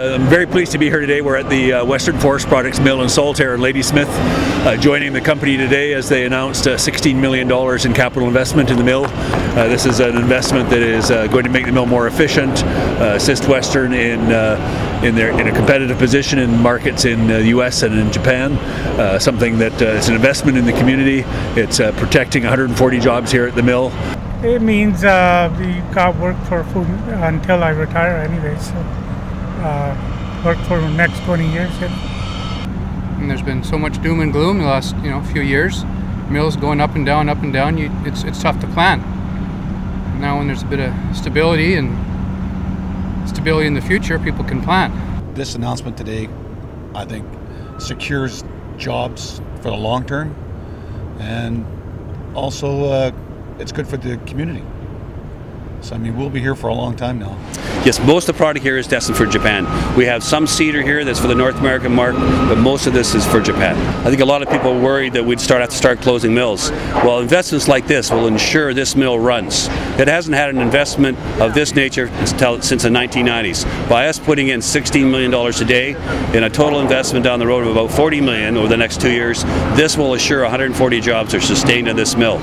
I'm very pleased to be here today. We're at the uh, Western Forest Products Mill in Saltair in Ladysmith, uh, joining the company today as they announced uh, $16 million in capital investment in the mill. Uh, this is an investment that is uh, going to make the mill more efficient, uh, assist Western in in their in a competitive position in markets in the U.S. and in Japan. something that is an investment in the community. It's protecting 140 jobs here at the mill. It means we got work for food until I retire anyway. So uh, work for the next 20 years. And there's been so much doom and gloom the last you know few years. Mills going up and down, up and down. You, it's it's tough to plan. Now when there's a bit of stability and stability in the future, people can plan. This announcement today, I think, secures jobs for the long term, and also uh, it's good for the community. So I mean, we'll be here for a long time now. Yes, most of the product here is destined for Japan. We have some cedar here that's for the North American market, but most of this is for Japan. I think a lot of people are worried that we'd start have to start closing mills. Well, investments like this will ensure this mill runs. It hasn't had an investment of this nature since the 1990s. By us putting in $16 million a day in a total investment down the road of about 40 million over the next two years, this will assure 140 jobs are sustained in this mill.